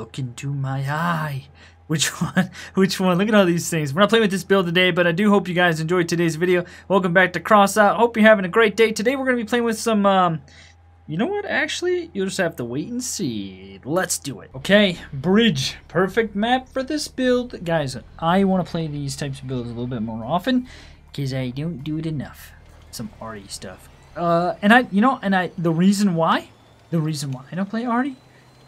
Look into my eye. Which one? Which one? Look at all these things. We're not playing with this build today, but I do hope you guys enjoyed today's video. Welcome back to Crossout. Hope you're having a great day. Today we're going to be playing with some, um, you know what? Actually, you'll just have to wait and see. Let's do it. Okay, bridge. Perfect map for this build. Guys, I want to play these types of builds a little bit more often because I don't do it enough. Some arty stuff. Uh, and I, you know, and I, the reason why, the reason why I don't play arty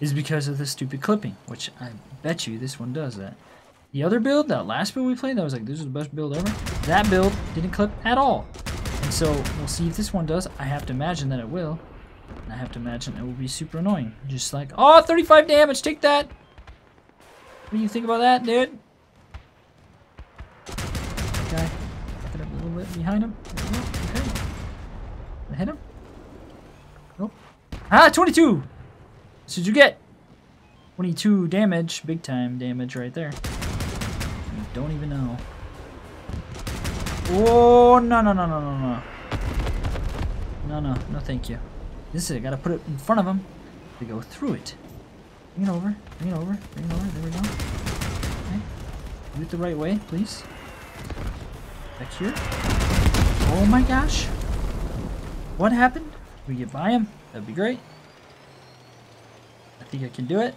is because of the stupid clipping, which I bet you this one does that. The other build, that last build we played, that was like, this is the best build ever. That build didn't clip at all. And so we'll see if this one does. I have to imagine that it will. I have to imagine it will be super annoying. Just like, oh, 35 damage, take that. What do you think about that, dude? Okay, get a little bit behind him. Okay. Hit him. Nope. Ah, 22! So did you get 22 damage, big time damage right there. Don't even know. Oh, no, no, no, no, no, no. No, no, no, thank you. This is, I gotta put it in front of him to go through it. Bring it over, bring it over, bring it over, there we go. Okay. Do it the right way, please. Back here. Oh my gosh. What happened? we get by him? That'd be great. I think I can do it.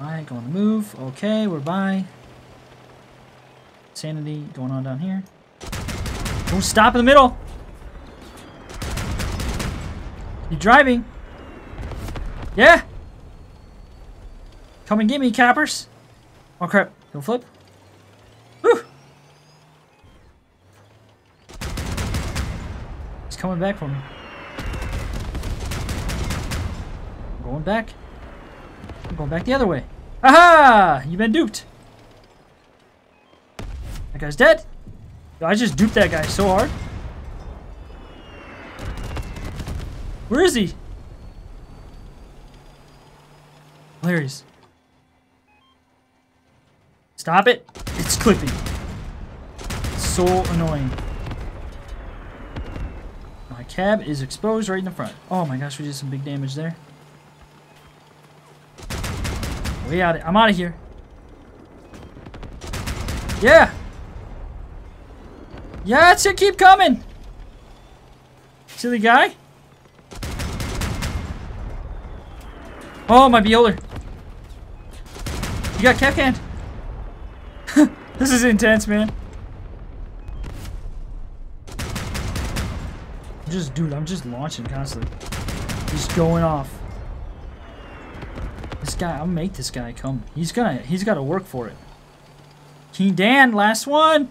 Alright, go on the move. Okay, we're by. Sanity going on down here. Don't stop in the middle! You driving? Yeah! Come and get me, cappers! Oh crap, don't flip. Whew! He's coming back for me. I'm going back. I'm going back the other way. Aha! You've been duped. That guy's dead. I just duped that guy so hard. Where is he? Oh, he is. Stop it. It's clipping. so annoying. My cab is exposed right in the front. Oh my gosh, we did some big damage there. Out. I'm out of here. Yeah. Yeah, it. Keep coming. Silly guy. Oh, my beholder. You got Kapkan. this is intense, man. Just, dude, I'm just launching constantly. Just going off. This guy, I'll make this guy come. He's gonna, he's gotta work for it. King Dan, last one.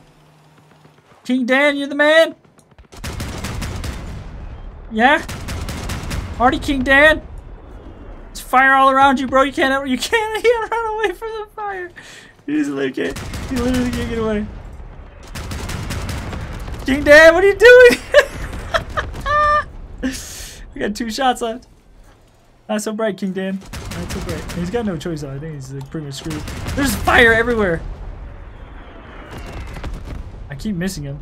King Dan, you're the man. Yeah? Arty King Dan? It's fire all around you, bro. You can't, you can't, you run away from the fire. Just literally can't, you literally can't get away. King Dan, what are you doing? we got two shots left. Not so bright, King Dan. Bright. He's got no choice, though. I think he's pretty much screwed. There's fire everywhere. I keep missing him.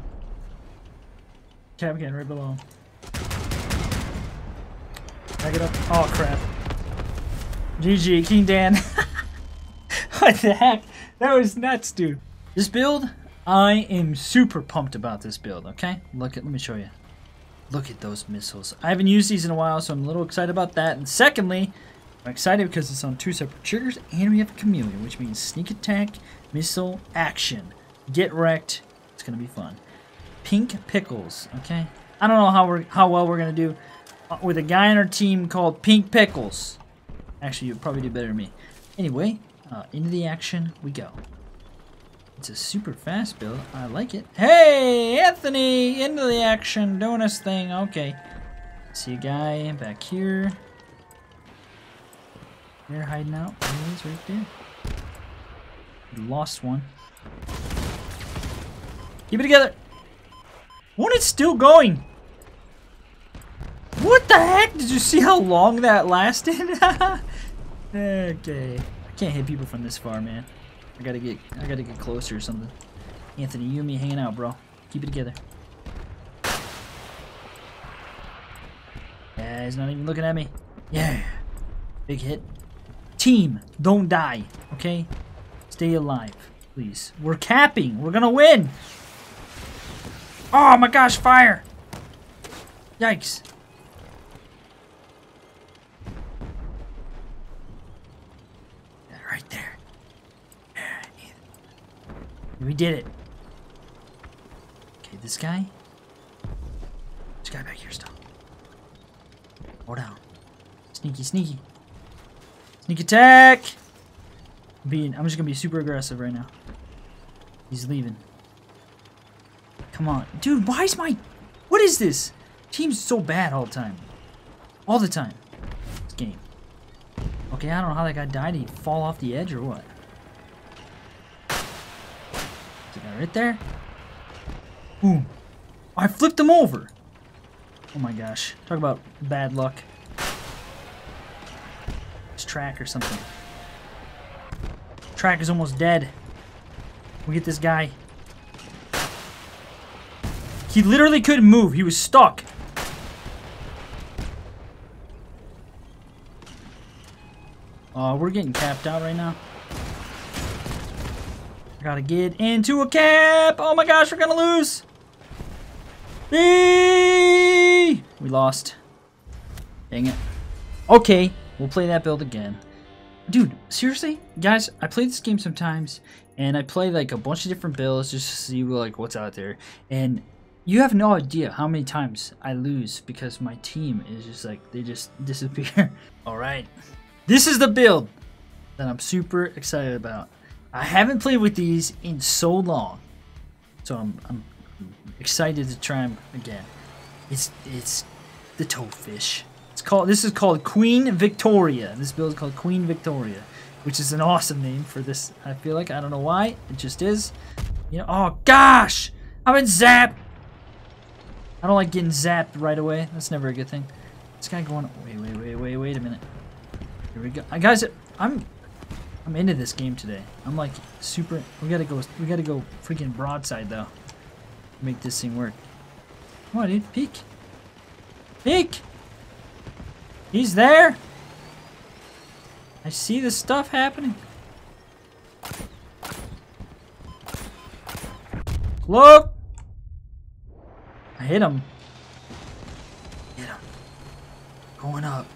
Kapkan right below. Back it up. Oh, crap. GG, King Dan. what the heck? That was nuts, dude. This build, I am super pumped about this build, okay? Look at, let me show you. Look at those missiles. I haven't used these in a while, so I'm a little excited about that. And secondly, I'm excited because it's on two separate triggers, and we have a chameleon, which means sneak attack, missile, action. Get wrecked. It's gonna be fun. Pink Pickles, okay? I don't know how we're how well we're gonna do uh, with a guy on our team called Pink Pickles. Actually, you'd probably do better than me. Anyway, uh, into the action we go. It's a super fast build. I like it. Hey, Anthony, into the action, doing his thing. Okay. See a guy back here. They're hiding out. There he is right there. We lost one. Keep it together. When it's still going. What the heck? Did you see how long that lasted? okay. I can't hit people from this far, man. I gotta get I gotta get closer or something. Anthony, you and me hanging out, bro. Keep it together. Yeah, he's not even looking at me. Yeah. Big hit. Team, don't die, okay? Stay alive, please. We're capping. We're gonna win. Oh my gosh, fire! Yikes. Right there. We did it. Okay, this guy. This guy back here still. Hold down. Sneaky, sneaky. Sneak attack! Being, I'm just gonna be super aggressive right now. He's leaving. Come on. Dude, why is my... What is this? Team's so bad all the time. All the time. This game. Okay, I don't know how that guy died. Did he fall off the edge or what? Is guy right there? Boom. I flipped him over. Oh my gosh. Talk about bad luck. Track or something. Track is almost dead. We get this guy. He literally couldn't move. He was stuck. Oh, uh, we're getting capped out right now. Gotta get into a cap. Oh my gosh, we're gonna lose. Eee! We lost. Dang it. Okay, we'll play that build again. Dude, seriously? Guys, I play this game sometimes, and I play like a bunch of different builds just to see like what's out there. And you have no idea how many times I lose because my team is just like, they just disappear. Alright, this is the build that I'm super excited about. I haven't played with these in so long, so I'm, I'm excited to try them again. It's it's the toadfish. It's called this is called Queen Victoria. This build is called Queen Victoria, which is an awesome name for this. I feel like I don't know why it just is. You know, oh gosh, I've been zapped. I don't like getting zapped right away. That's never a good thing. This guy going. Wait, wait, wait, wait, wait a minute. Here we go, uh, guys. I'm I'm into this game today. I'm like super. We gotta go. We gotta go freaking broadside though. Make this thing work. Come on, dude. Peek. Peek. He's there. I see the stuff happening. Look. I hit him. Hit him. Going up.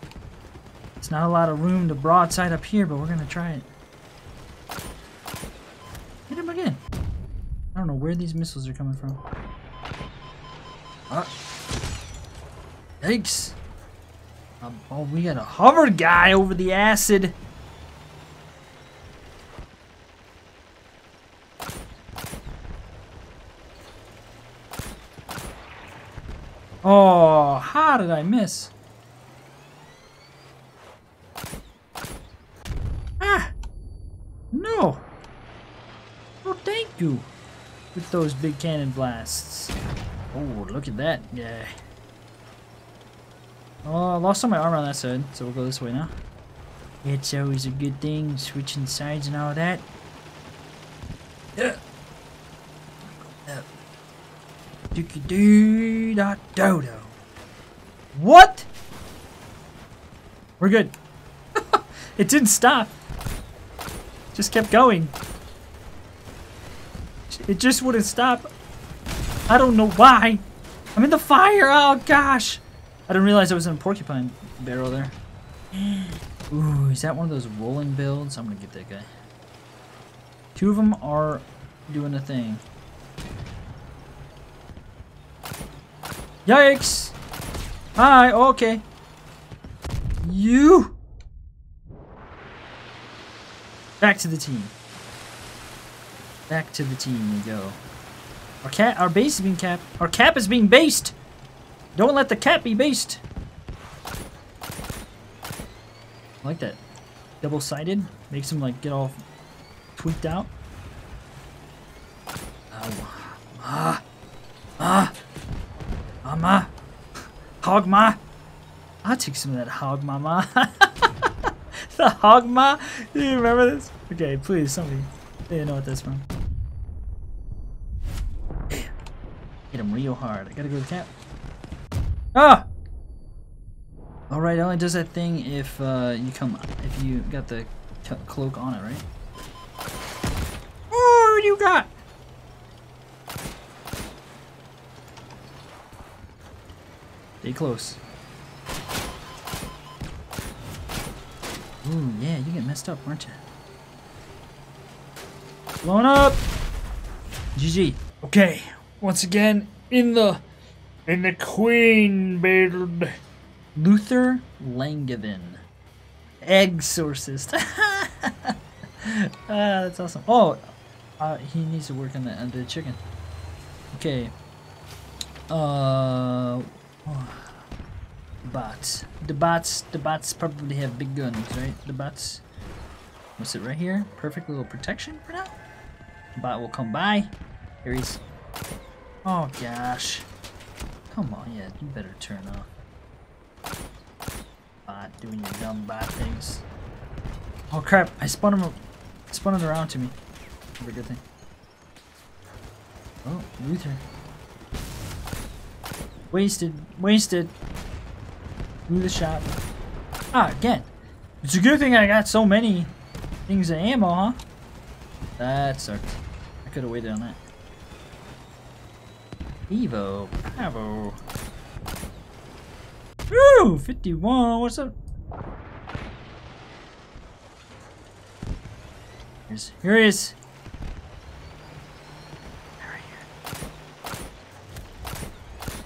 It's not a lot of room to broadside up here, but we're gonna try it. Hit him again. I don't know where these missiles are coming from. Ah. Yikes. Um, oh, we got a hover guy over the acid. Oh, how did I miss? Ah! No! Oh, thank you! With those big cannon blasts. Oh, look at that guy. Oh, I lost all my armor on that side, so we'll go this way now. It's always a good thing, switching sides and all that. Yeah. Dookie doo da dodo. What? We're good. it didn't stop. Just kept going. It just wouldn't stop. I don't know why. I'm in the fire. Oh gosh. I didn't realize I was in a porcupine barrel there. Ooh, is that one of those rolling builds? I'm gonna get that guy. Two of them are doing a thing. Yikes! Hi, okay. You! Back to the team. Back to the team we go. Our cat, our base is being capped. Our cap is being based! Don't let the cap be based! I like that. Double-sided. Makes him, like, get all tweaked out. Oh. Ah! Ah! Mama. Hogma. I'll take some of that hog mama. the hogma. Do you remember this? Okay, please, somebody. They know what that's from. Hit him real hard. I gotta go to the cap. Ah! All right, only does that thing if uh, you come if you got the cloak on it, right? Oh, what do you got? Stay close. Ooh, yeah, you get messed up, aren't you? Blown up! GG. Okay, once again, in the in the Queen build. Luther Langevin. Exorcist. ah, that's awesome. Oh, uh, he needs to work on the, on the chicken. Okay. Uh, bots. The bots. The bots probably have big guns, right? The bots. What's it right here? Perfect little protection for now. Bot will come by. Here he's. Oh gosh. Come on, yeah, you better turn off. Bot doing your dumb bot things. Oh crap! I spun him. Spun it around to me. Never good thing. Oh, Luther. Wasted. Wasted. Through the shot. Ah, again. It's a good thing I got so many things of ammo, huh? That sucked. I could have waited on that. Evo. Bravo. Woo! 51. What's up? Here's, here he is.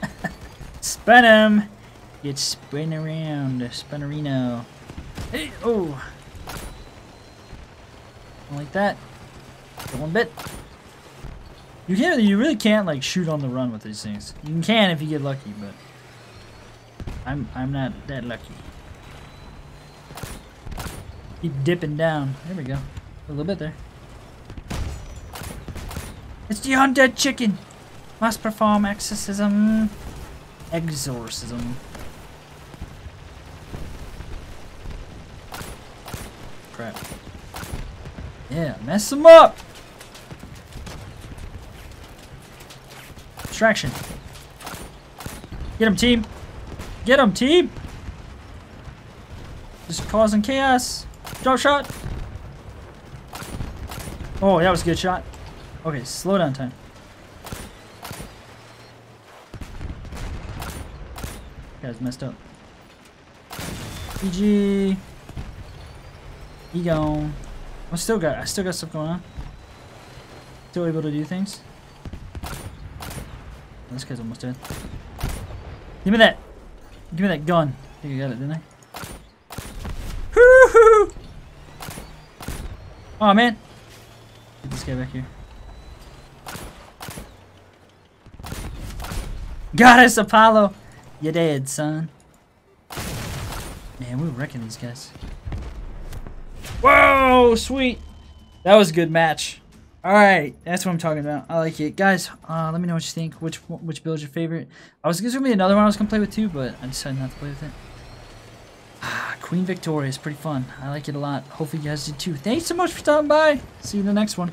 Spin him! Get spin around, spinnerino. Hey, oh! Like that. one bit. You can't. You really can't like shoot on the run with these things. You can if you get lucky, but I'm I'm not that lucky. Keep dipping down. There we go. A little bit there. It's the undead chicken. Must perform exorcism. Exorcism. Crap. Yeah, mess them up. Distraction. Get him, team. Get him, team. Just causing chaos. Drop shot. Oh, that was a good shot. Okay, slow down time. Guys messed up. GG. He gone. I still got I still got stuff going on. Still able to do things. This guy's almost dead. Give me that! Give me that gun. I think I got it, didn't I? Woohoo! Oh man! Get this guy back here. Got us, Apollo! You dead, son. Man, we are wrecking these guys. Whoa, sweet! That was a good match. Alright, that's what I'm talking about. I like it. Guys, uh, let me know what you think. Which which build is your favorite? I was going to be another one I was going to play with too, but I decided not to play with it. Queen Victoria is pretty fun. I like it a lot. Hopefully you guys did too. Thanks so much for stopping by. See you in the next one.